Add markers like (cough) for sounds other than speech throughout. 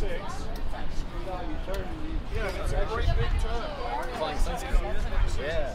six. Yeah, that's a great big turn. Yeah.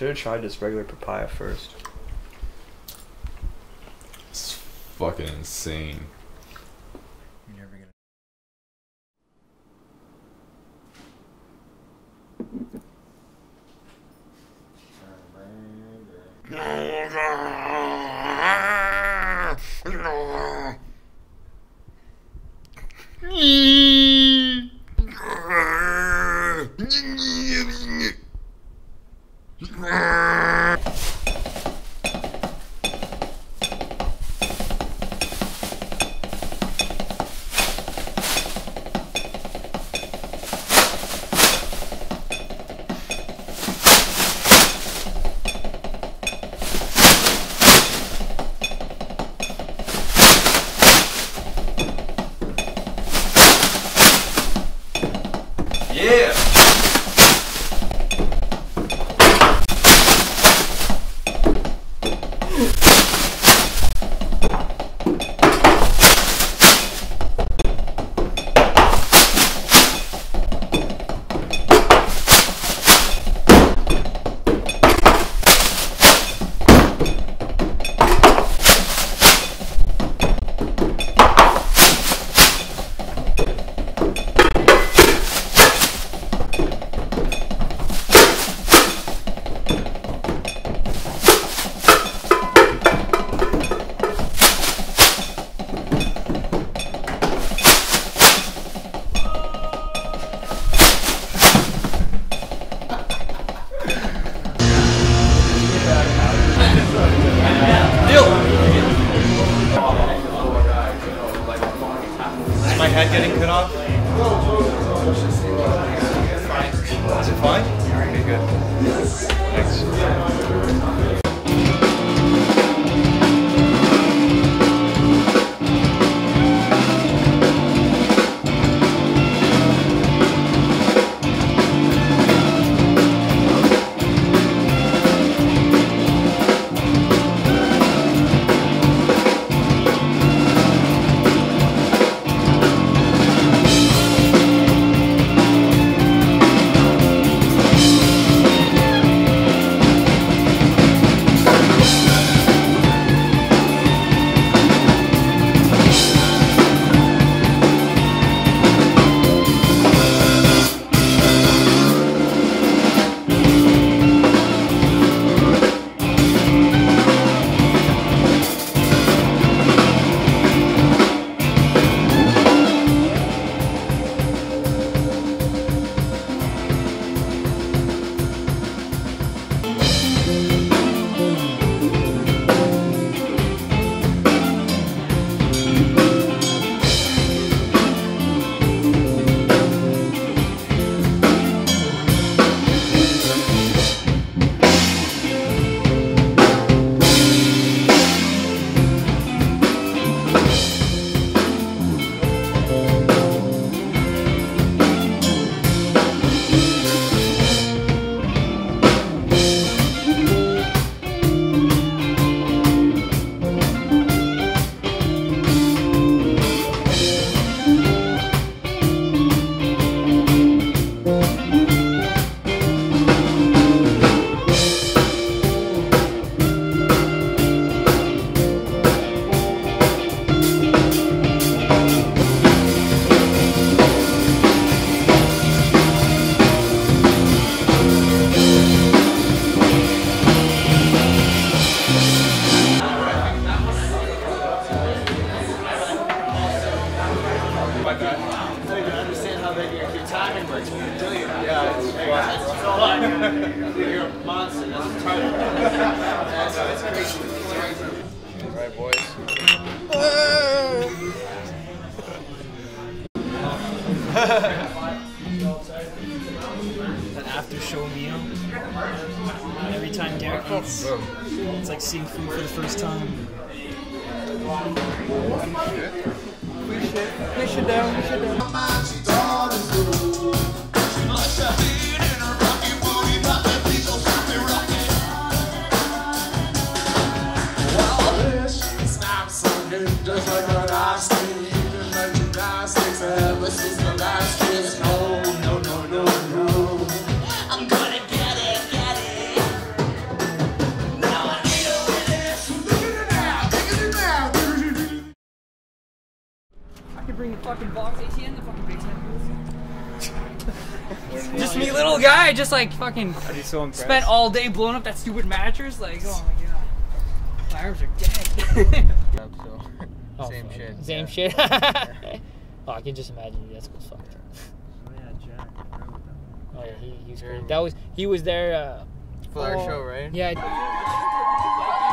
Should have tried just regular papaya first. It's fucking insane. Is it fine? Fucking so spent all day blowing up that stupid mattress. Like, oh my god, my arms are dead. (laughs) Oh, Same fuck. shit, Same yeah. shit. (laughs) (laughs) oh, I can just imagine you. That's cool as fuck. Oh yeah, he, he was great. That was he was there. Uh, For our oh, show, right? Yeah. Yeah.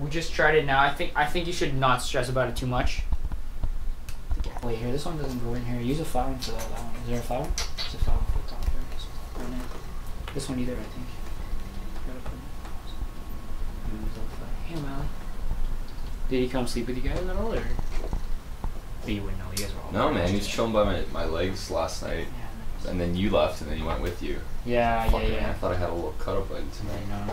We just tried it now. I think I think you should not stress about it too much. Wait here, this one doesn't go in here. Use a flower for that, that one. Is there a flower? There's a flower for the top there. So it. This one either, I think. Gotta put it- Use that flower. Hey, Mally. Did he come sleep with you guys at all, or? But you wouldn't know. You guys were all. No, man, he was chilling by my, my legs last night, Yeah, nice. and then you left, and then he went with you. yeah, yeah, Fucking, I thought I had a little cut up by tonight. I know.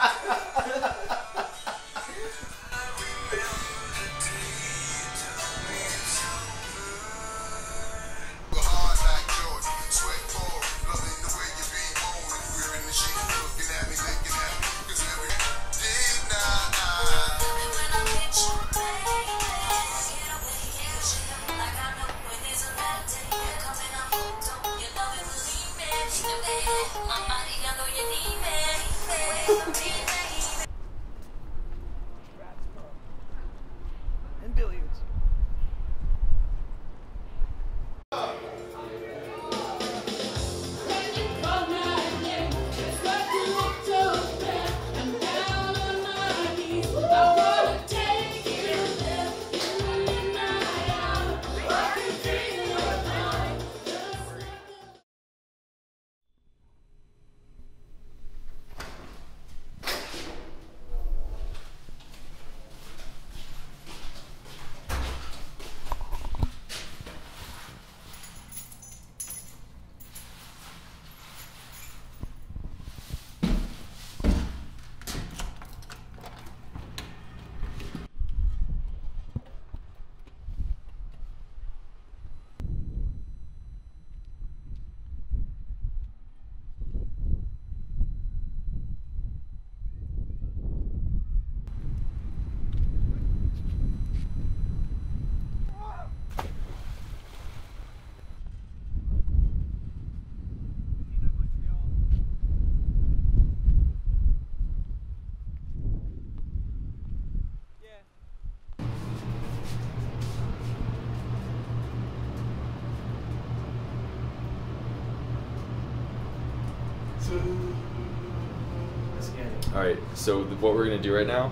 All right, so th- what we're gonna do right now,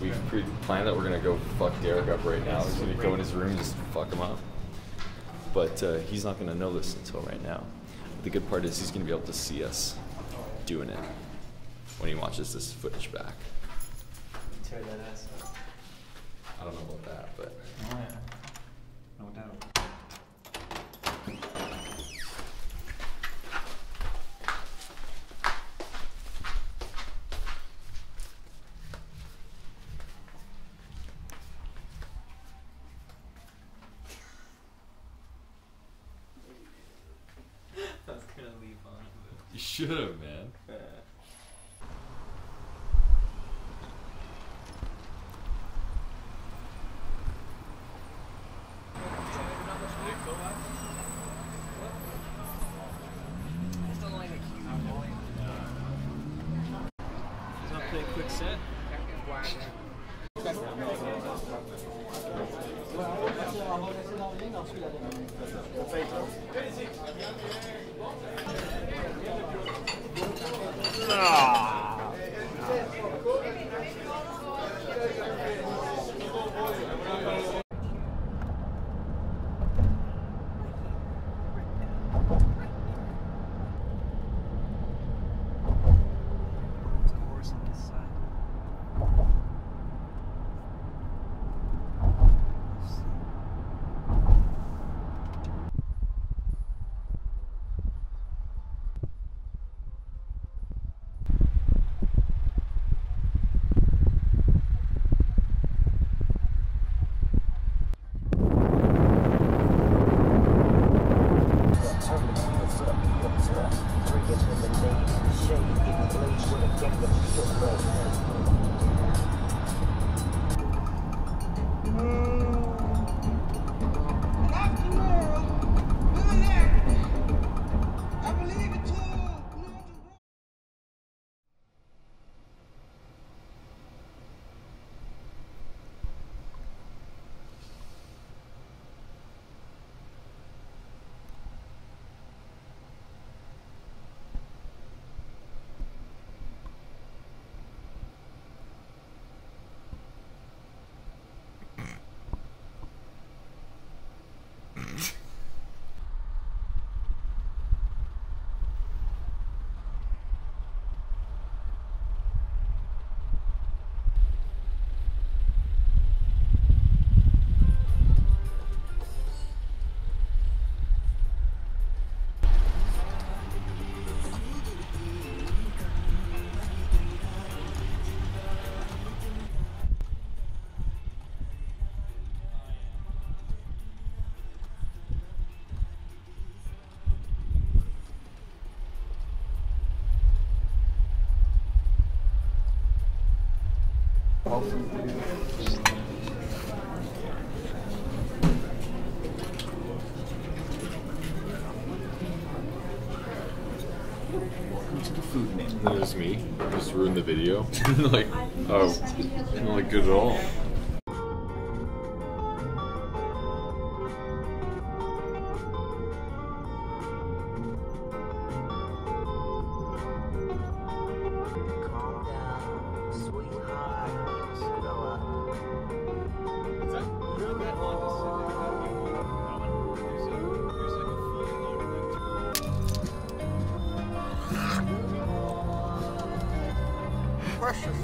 we've pre-planned that we're gonna go fuck Derek up right now. He's gonna go in his room and just fuck him up. But uh, he's not gonna know this until right now. The good part is he's gonna be able to see us doing it when he watches this footage back. Tear that ass up. I don't know about that, but Oh yeah. No doubt. I was gonna leave on you should have, man. It was me. Just ruined the video. (laughs) like, oh, not like good at all. Precious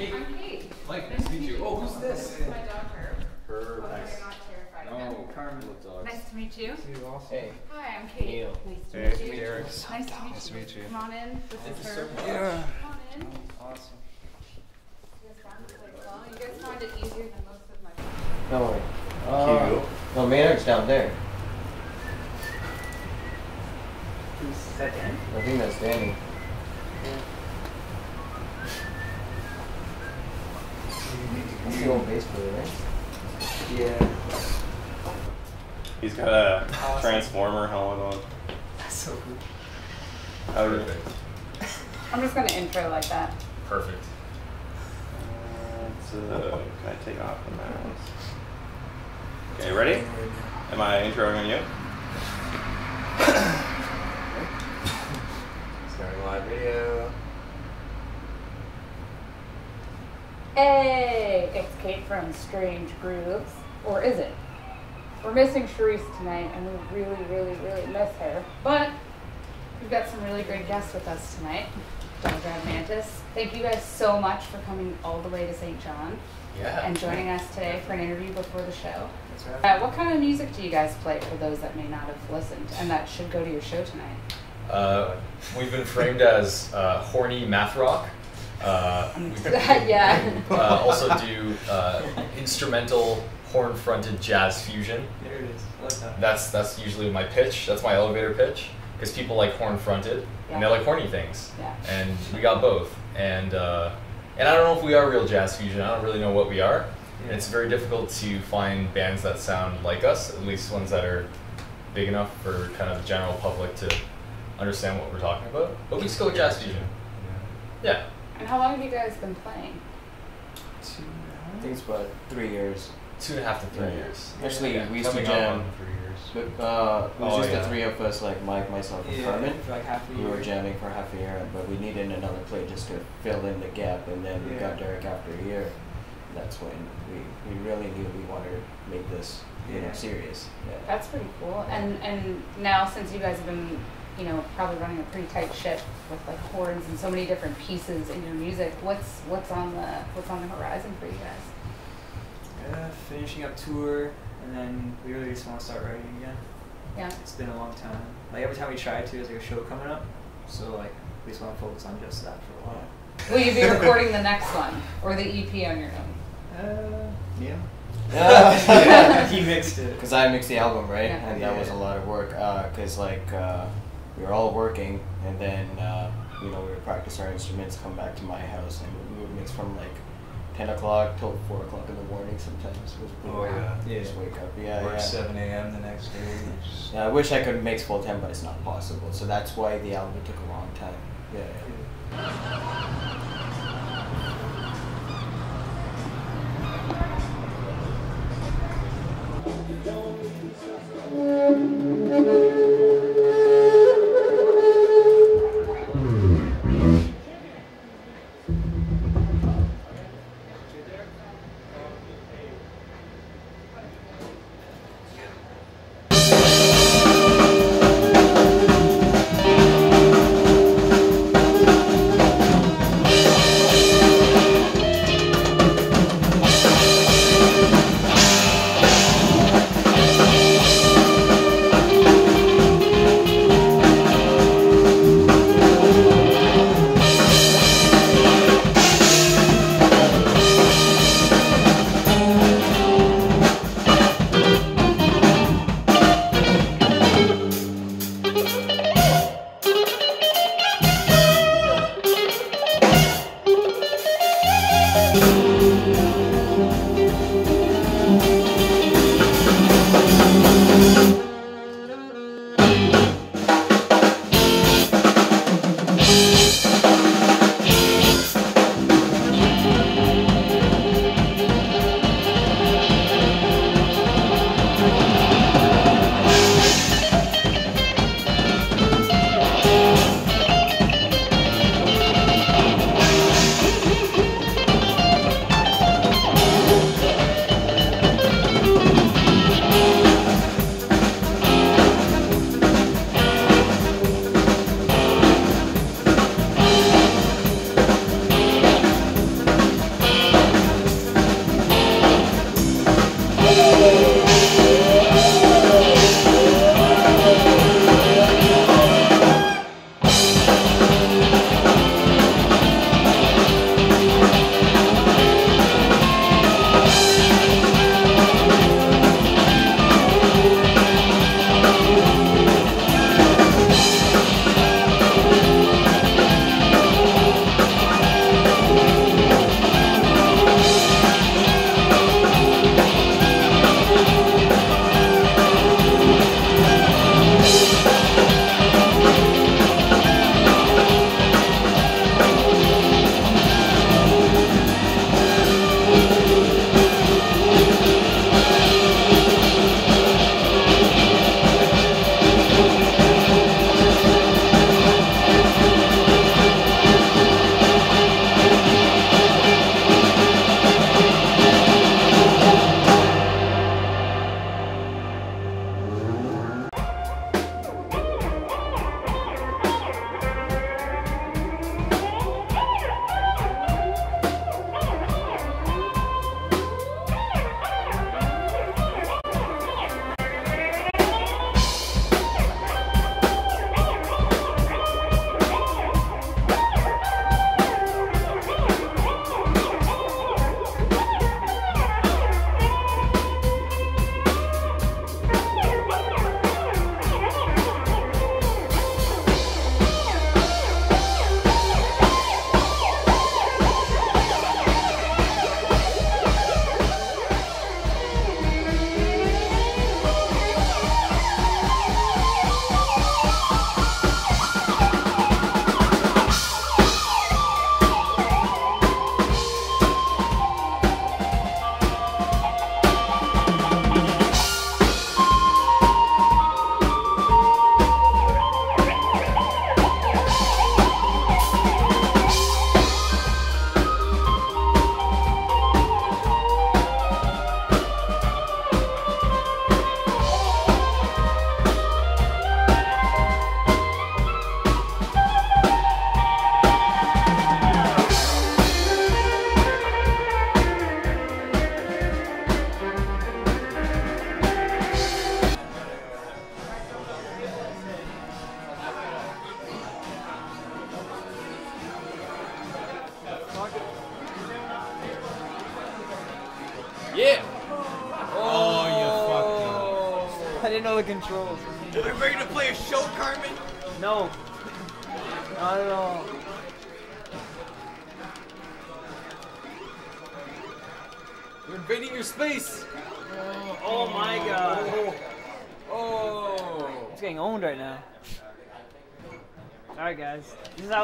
I'm Kate. Mike, nice to meet you. Oh, who's this? This my dog Herb. Herb. Hope you're not terrified of him. No, Carmen. Dogs. Nice to meet you. Hey. Hi, I'm Kate. Nice to Hey, meet you. Derek. Nice to meet Nice to you. meet you. Come on in. This is Herb. Yeah. Come on in. Awesome. You guys found it like well. You guys find it easier than most of my. No way. Hugo. No, Maynard's down there. Is that Dan? I think that's Danny. He's the old bass player, right? Yeah. He's got a transformer helmet on. That's so cool. How are you? I'm just gonna intro like that. Perfect. Let's, uh, can I take off the mask? Okay, ready? Am I introing on you? (coughs) Starting live video. Hey, it's Kate from Strange Grooves. Or is it? We're missing Charisse tonight, and we really, really, really miss her. But we've got some really great guests with us tonight. Dog Drive Mantis. Thank you guys so much for coming all the way to St. John Yeah. and joining us today for an interview before the show. That's right. Uh, what kind of music do you guys play for those that may not have listened and that should go to your show tonight? Uh, we've been framed as uh, horny math rock. Uh, we've- (laughs) (laughs) yeah. (laughs) uh, also do uh, instrumental horn-fronted jazz fusion. There it is. I like that. That's that's usually my pitch. That's my elevator pitch because people like horn-fronted and they like horny things. Yeah. And we got both. And uh, and I don't know if we are real jazz fusion. I don't really know what we are. Yeah. It's very difficult to find bands that sound like us, at least ones that are big enough for kind of the general public to understand what we're talking about. But we just go with jazz fusion. Yeah. And how long have you guys been playing? Two I think it's about three years. Two and a half to three Yeah. years. Actually, Yeah, we used to coming up jam. On- But, uh, it was Oh, just yeah. the three of us, like Mike, myself, and Yeah, Carmen. for like half a We were jamming for half a year, but we needed another play just to fill in the gap, and then we got Derek after a year. That's when we, we really knew we wanted to make this, you know, serious. Yeah. That's pretty cool. And and now since you guys have been, you know, probably running a pretty tight ship with like horns and so many different pieces in your music, what's what's on the what's on the horizon for you guys? Uh, finishing up tour, and then we really just want to start writing again. Yeah. It's been a long time. Like every time we try to, there's like a show coming up. So like we just want to focus on just that for a while. Will you be recording the next one or the EP on your own? Uh, yeah. Yeah. (laughs) he mixed it. Because I mixed the album, right? Yeah. And that was a lot of work. Because, like, uh, we were all working, and then, uh, you know, we would practice our instruments, come back to my house, and we would mix from like 10 o'clock till 4 o'clock in the morning sometimes. It was pretty Oh, wild. yeah. Just wake up. Yeah, Work yeah. 7 a.m. the next day. Just- Yeah, I wish I could mix full time, but it's not possible. So that's why the album took a long time. Yeah. yeah. Thank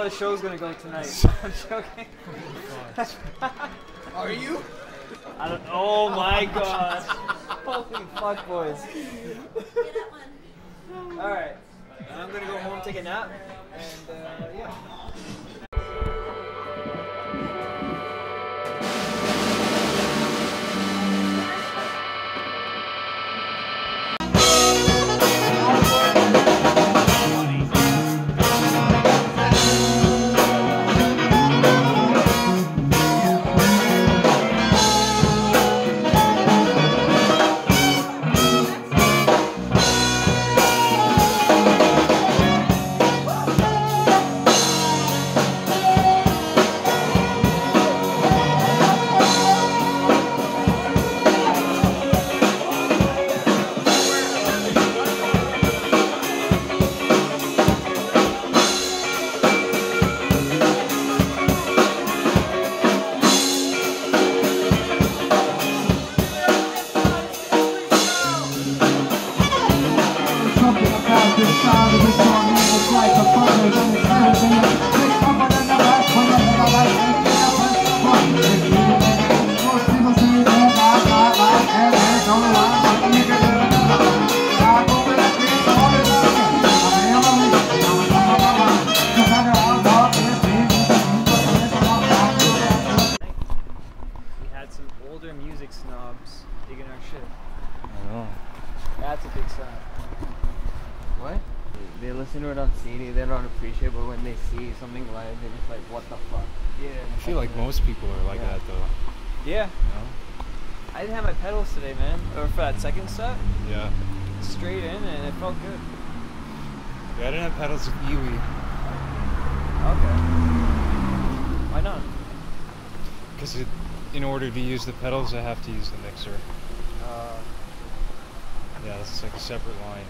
how the show's gonna go tonight. (laughs) (laughs) I'm joking. Are you? I don't oh my god. Holy fuck boys. Alright. I'm gonna go home, take a nap, and uh, yeah. Most people are like Yeah. that though. Yeah. You know? I didn't have my pedals today, man. Or for that second set, Yeah. straight in, and it felt good. Yeah, I didn't have pedals with EWI Okay. Why not? because in order to use the pedals, I have to use the mixer. Uh, Yeah, this is like a separate line.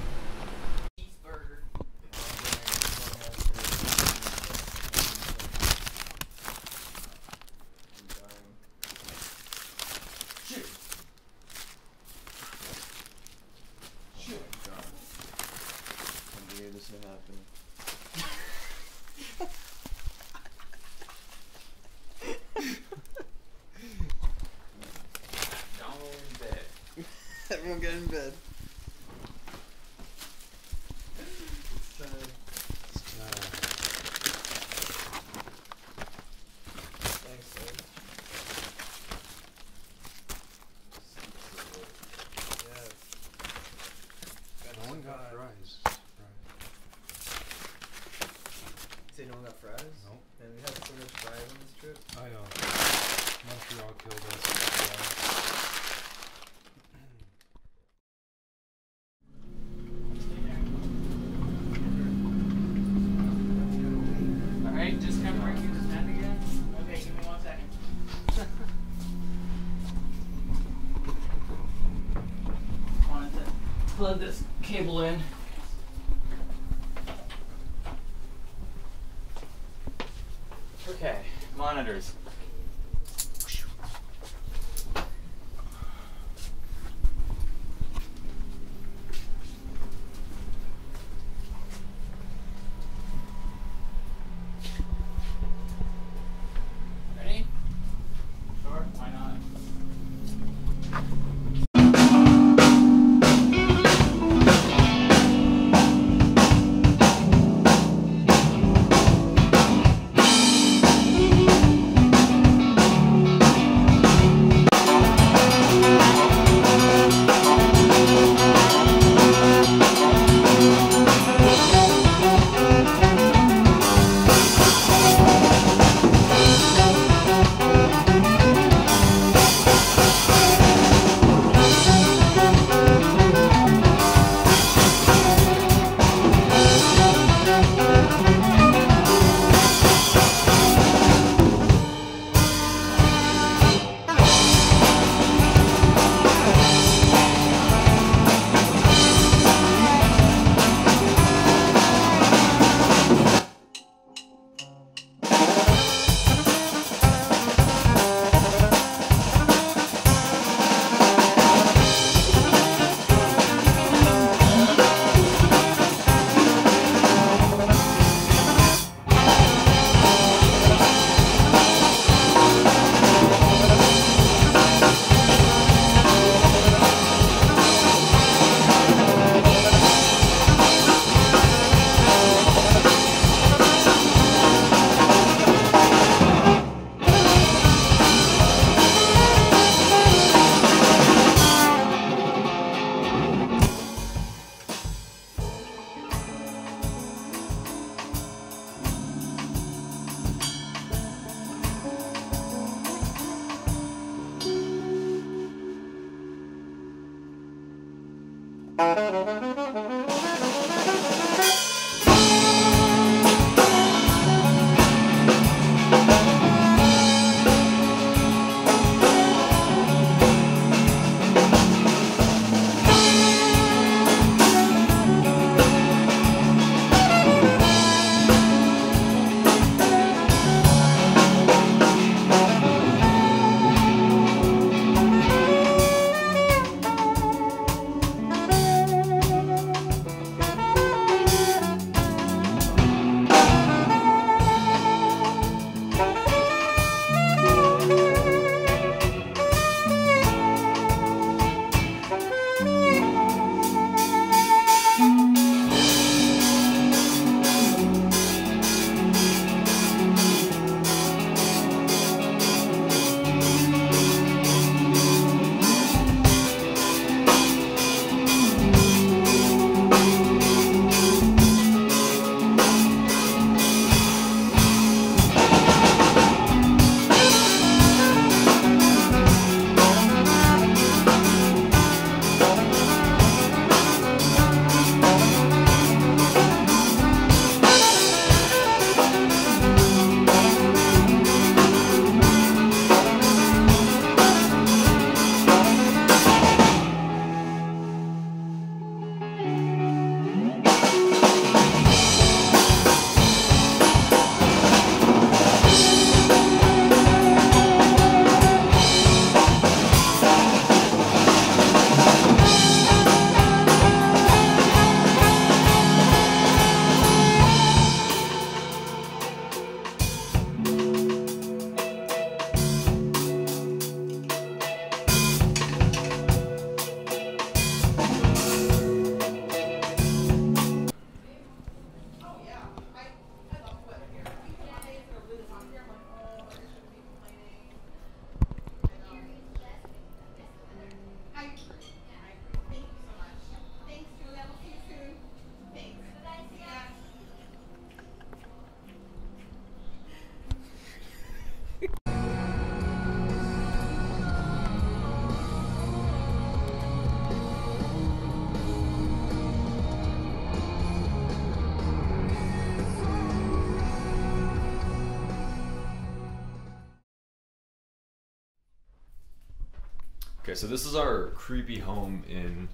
Okay, so this is our creepy home in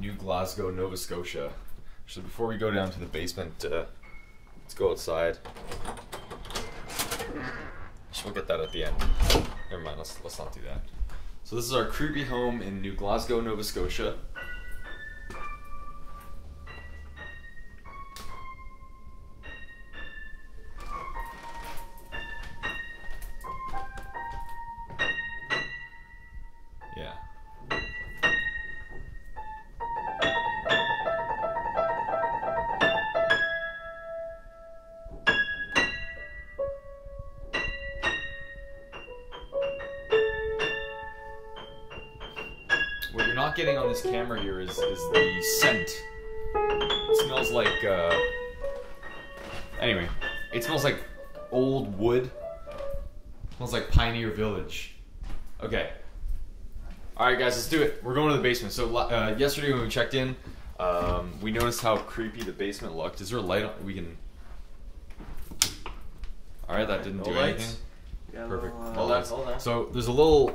New Glasgow, Nova Scotia. So before we go down to the basement, uh, let's go outside. We'll get that at the end. Never mind, let's, let's not do that. So this is our creepy home in New Glasgow, Nova Scotia. So uh, yesterday when we checked in, um, we noticed how creepy the basement looked. Is there a light on? We can... Alright, that didn't No do lights? anything. Yeah, Perfect. well, uh, No hold on, lights. hold on. So there's a little,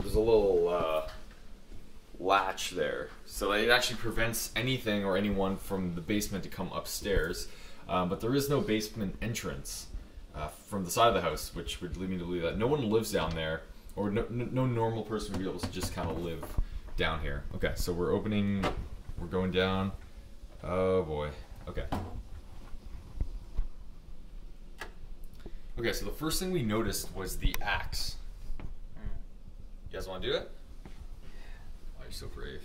there's a little uh, latch there, so it actually prevents anything or anyone from the basement to come upstairs. Um, but there is no basement entrance uh, from the side of the house, which would lead me to believe that no one lives down there, or no, no no normal person would be able to just kind of live down here. Okay, so we're opening, we're going down. Oh boy. Okay. Okay, so the first thing we noticed was the axe. You guys want to do it? Oh, you're so brave.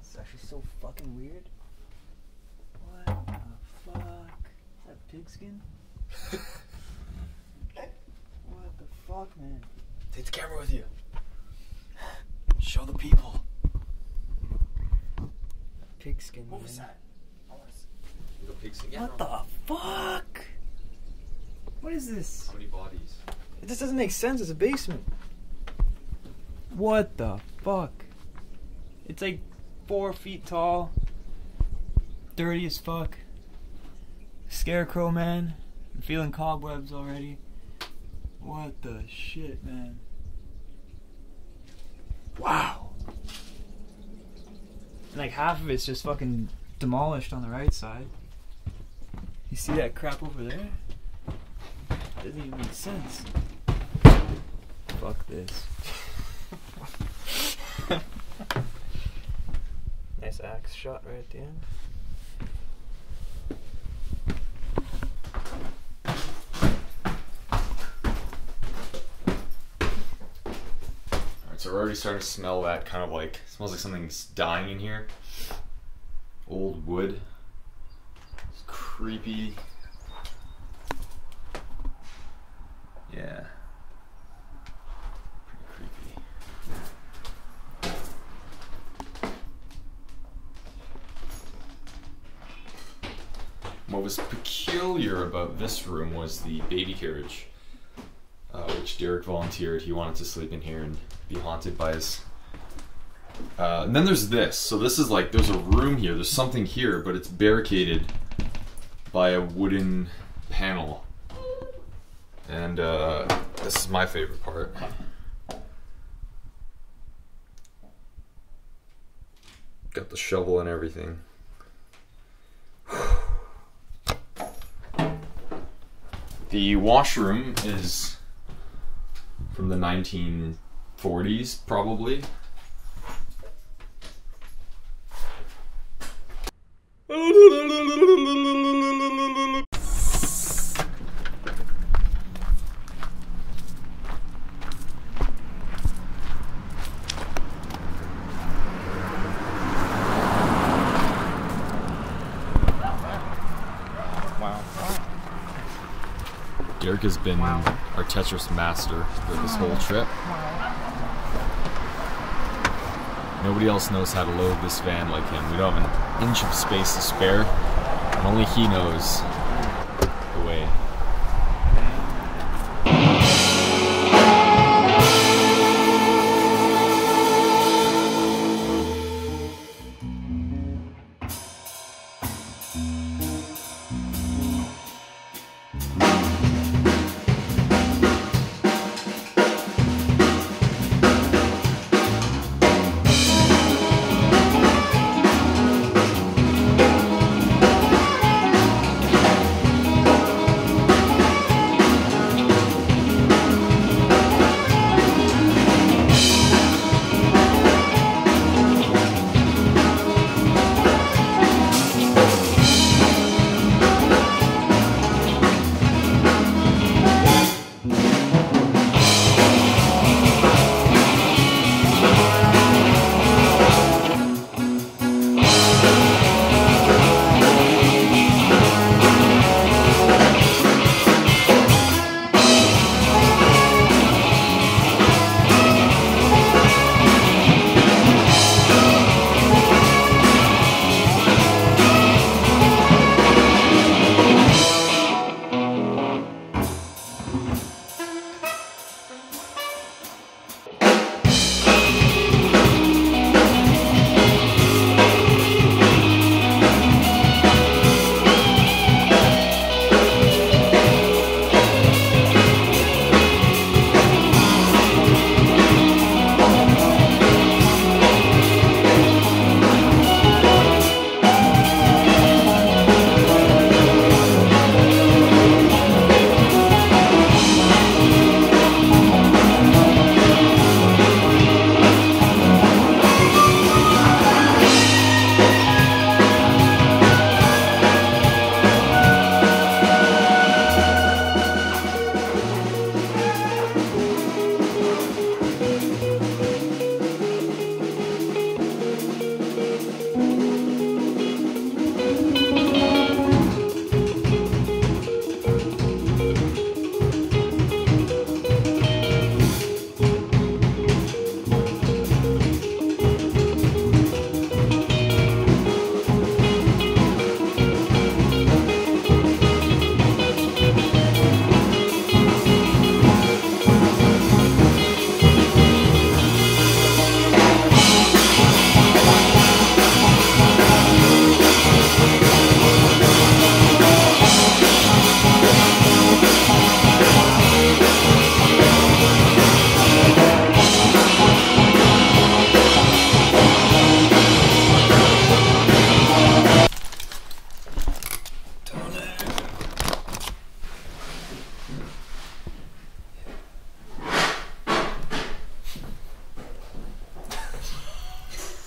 It's actually so fucking weird. What the fuck? Is that pigskin? (laughs) what the fuck, man? Take the camera with you. Show the people. Pigskin. What was that? Oh, the pigs again. What the fuck? What is this? How many bodies? This doesn't make sense. It's a basement. What the fuck. It's like four feet tall. Dirty as fuck. Scarecrow man. I'm feeling cobwebs already. What the shit, man? Wow. And like half of it's just fucking demolished on the right side. You see that crap over there? Doesn't even make sense. Fuck this. (laughs) nice axe shot right at the end. We're already starting to smell that kind of like smells like something's dying in here. Old wood. It's creepy. Yeah. Pretty creepy. What was peculiar about this room was the baby carriage, uh, which Derek volunteered. He wanted to sleep in here and be haunted by his. Uh, and then there's this. So this is like there's a room here. There's something here, but it's barricaded by a wooden panel. And uh, this is my favorite part. Got the shovel and everything. (sighs) The washroom is from the 1940s, probably. Derek has been our Tetris master for this whole trip. Nobody else knows how to load this van like him. We don't have an inch of space to spare, and only he knows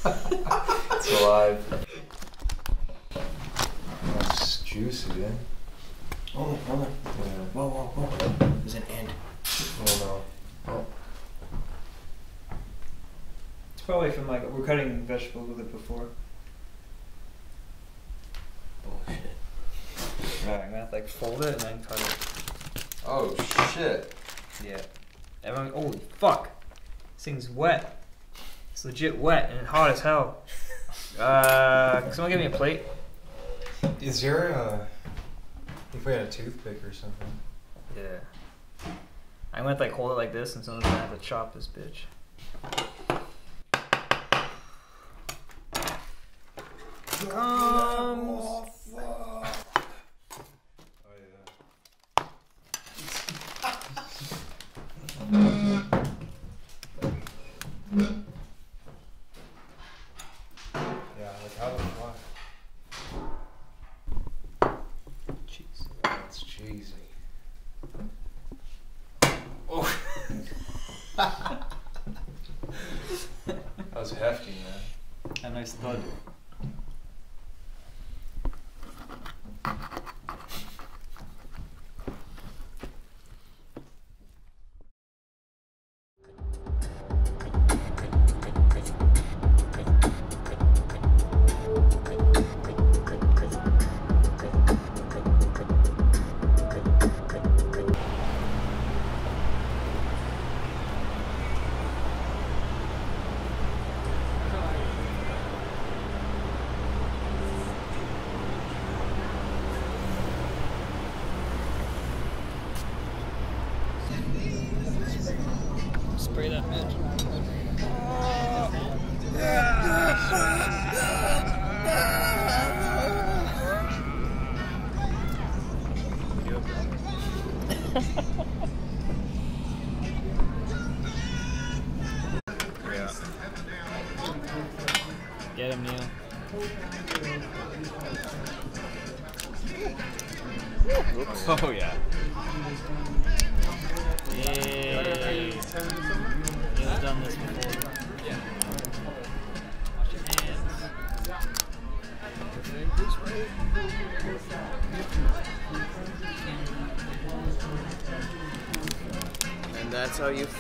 it's alive. That's juicy, eh? Hold on, hold on. Yeah. Whoa, whoa, whoa. There's an end. Oh no. Oh. It's probably from like we're cutting vegetables with it before. Bullshit. Alright, I'm gonna have to like fold it and then cut it. Oh shit. Yeah. Everyone, holy fuck! This thing's wet. Legit wet and hot as hell. Uh, can someone give me a plate? Is there a if we had a toothpick or something? Yeah. I'm gonna like hold it like this and someone's gonna have to chop this bitch.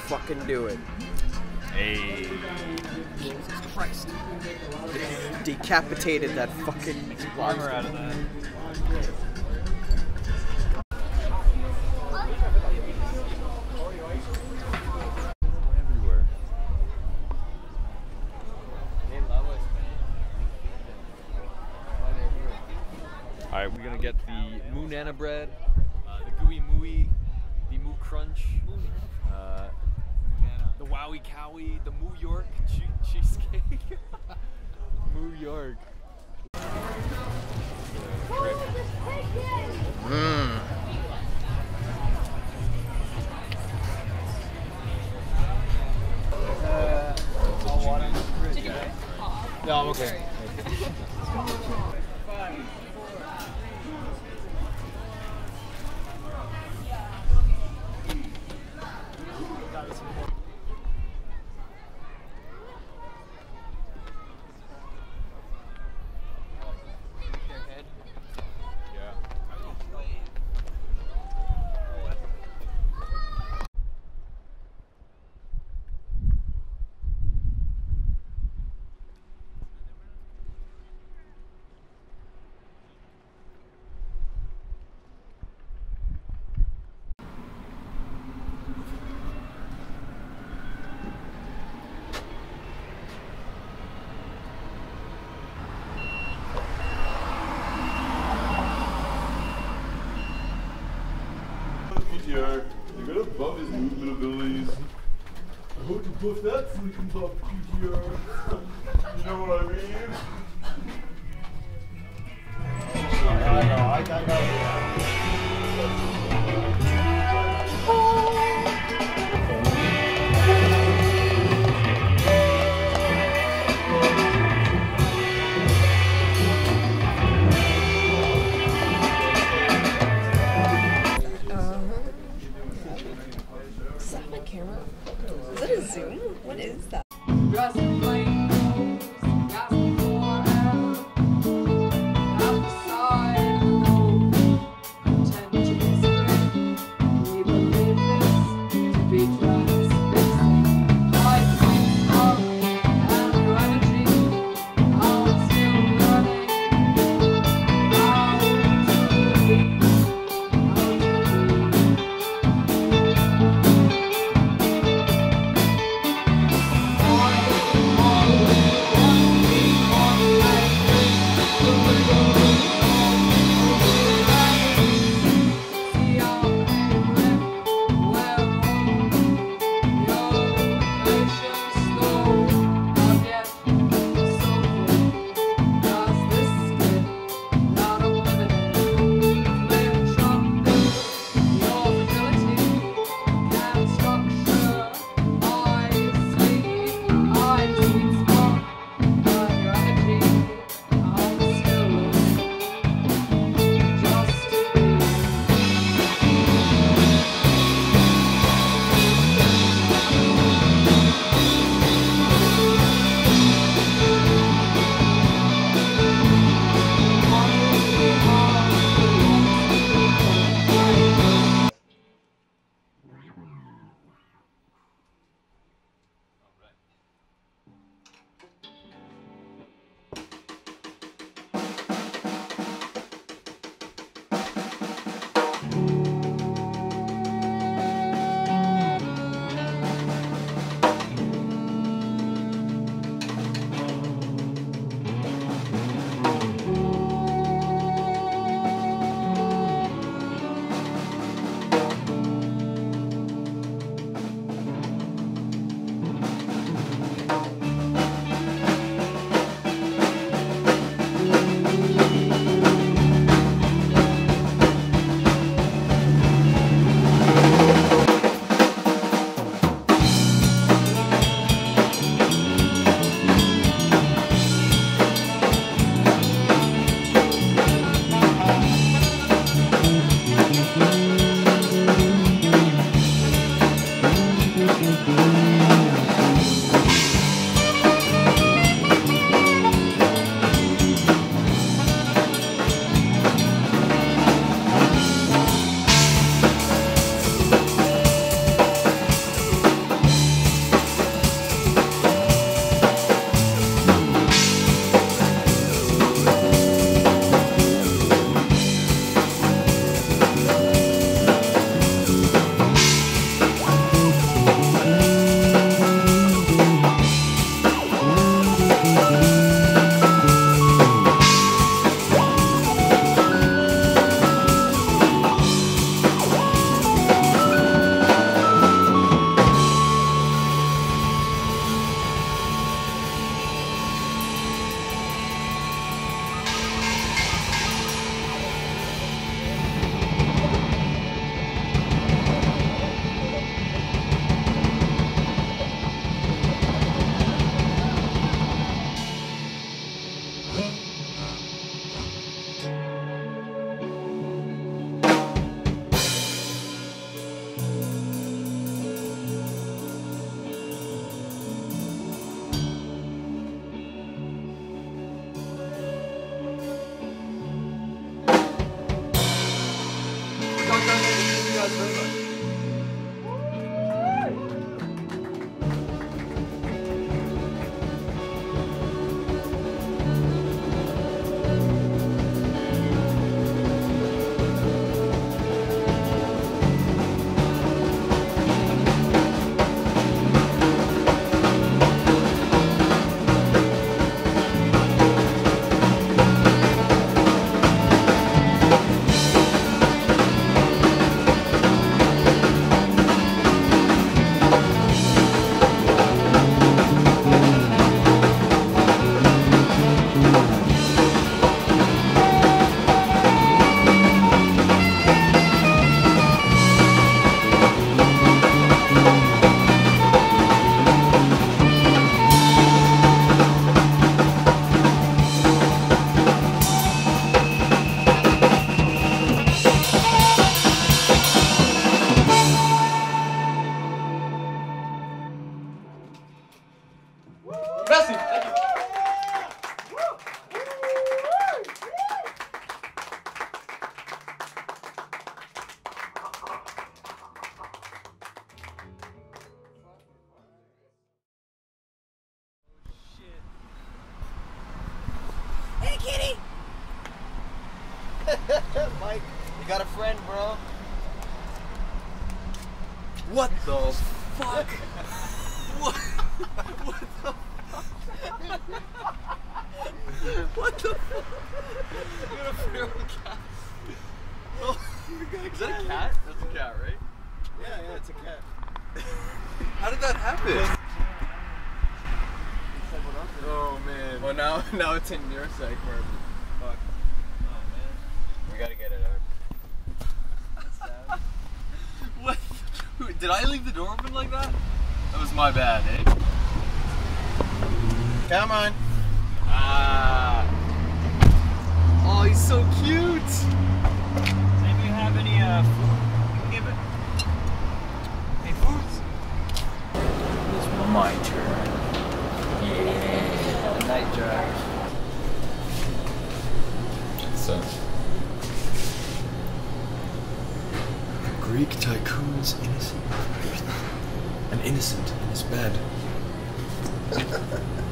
Fucking do it. Hey. Jesus Christ. Decapitated that fucking Armor out of that. Everywhere. All right, we're gonna get the moo nana bread, uh, the gooey mooey, the moo crunch, uh, wowie cowie, the moo york che- cheesecake, (laughs) moo york. Mmm. No, I'm okay. PTR. You his movement abilities. I hope you buff that buff PTR. you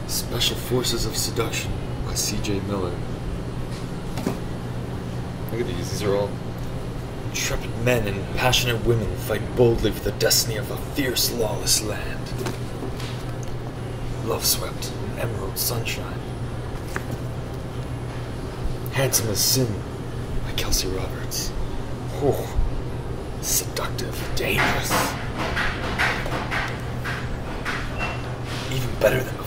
Special Forces of Seduction by C.J. Miller. Look at these. These are all intrepid men and passionate women fight boldly for the destiny of a fierce, lawless land. Love swept in emerald sunshine. Handsome as Sin by Kelsey Roberts. Oh, seductive, dangerous. Even better than